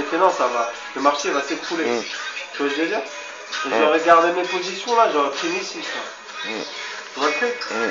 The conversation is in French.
j'ai fait non, ça va. Le marché va s'écrouler. Mm. Tu vois ce que je veux dire mm. J'aurais gardé mes positions là, j'aurais pris mes 6. Mm. Tu vois le truc Mm.